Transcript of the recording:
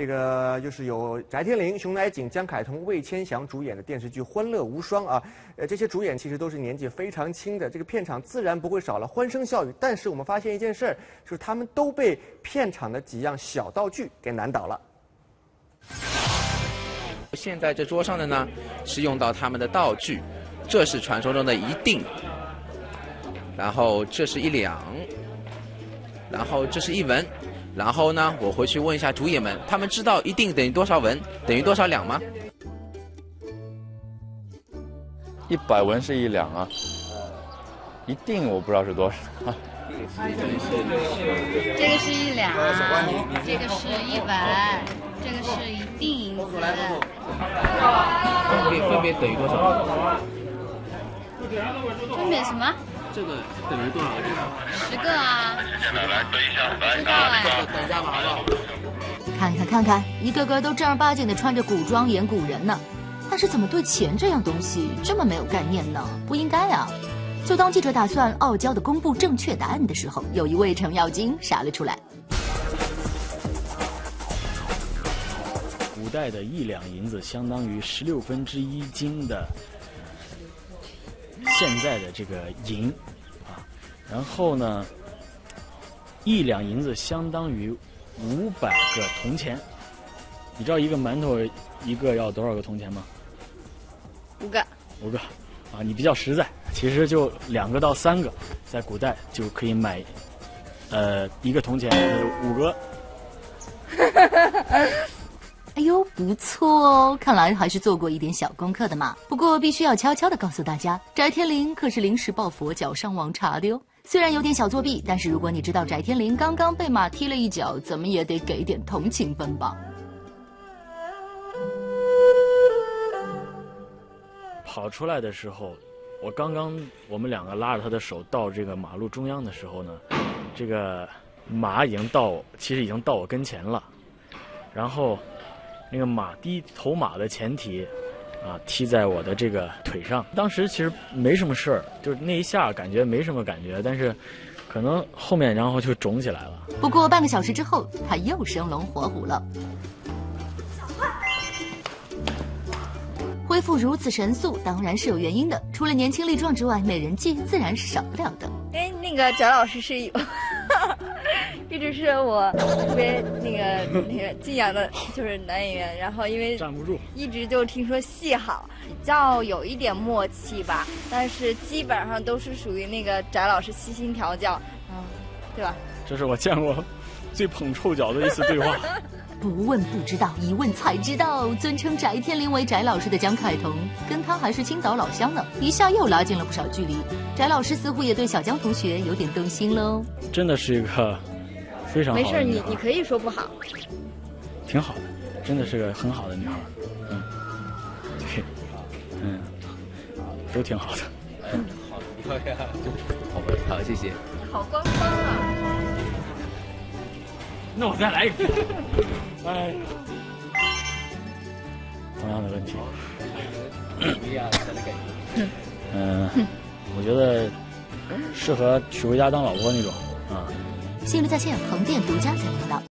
这个就是有翟天临、熊乃瑾、江凯彤、魏千祥主演的电视剧《欢乐无双》啊。呃，这些主演其实都是年纪非常轻的，这个片场自然不会少了欢声笑语。但是我们发现一件事儿，就是他们都被片场的几样小道具给难倒了。现在这桌上的呢，是用到他们的道具，这是传说中的一定，然后这是一两，然后这是一文。然后呢，我回去问一下主演们，他们知道一定等于多少文，等于多少两吗？一百文是一两啊，一定我不知道是多少。这个是一两，这个是一文，这个是一锭银子。分别分别等于多少？分别什么？这个等于多少个？十个啊。来，等一下，来，等一下吧，好不好？看看看看，一个个都正儿八经的穿着古装演古人呢，但是怎么对钱这样东西这么没有概念呢？不应该啊！就当记者打算傲娇的公布正确答案的时候，有一位程咬金杀了出来。古代的一两银子相当于十六分之一斤的。现在的这个银，啊，然后呢，一两银子相当于五百个铜钱。你知道一个馒头一个要多少个铜钱吗？五个。五个，啊，你比较实在，其实就两个到三个，在古代就可以买，呃，一个铜钱五个。不错哦，看来还是做过一点小功课的嘛。不过必须要悄悄的告诉大家，翟天临可是临时抱佛脚上网查的哟。虽然有点小作弊，但是如果你知道翟天临刚刚被马踢了一脚，怎么也得给点同情分吧。跑出来的时候，我刚刚我们两个拉着他的手到这个马路中央的时候呢，这个马已经到，其实已经到我跟前了，然后。那个马低头马的前蹄，啊，踢在我的这个腿上。当时其实没什么事儿，就是那一下感觉没什么感觉，但是可能后面然后就肿起来了。不过半个小时之后，他又生龙活虎了，恢复如此神速，当然是有原因的。除了年轻力壮之外，美人计自然是少不了的。哎，那个翟老师是有。一直是我特别那个那个敬仰的，就是男演员。然后因为站不住，一直就听说戏好，比较有一点默契吧。但是基本上都是属于那个翟老师悉心调教，嗯，对吧？这是我见过最捧臭脚的一次对话。不问不知道，一问才知道。尊称翟天临为翟老师的江凯彤，跟他还是青岛老乡呢，一下又拉近了不少距离。翟老师似乎也对小江同学有点动心喽。真的是一个。非常好。没事，你你可以说不好。挺好的，真的是个很好的女孩。嗯，对，嗯，都挺好的。嗯，好，好呀，好，好，谢谢。好官方啊！那我再来一个。哎，同样的问题。嗯，我觉得适合娶回家当老婆那种啊。新闻在线，横店独家采访报道。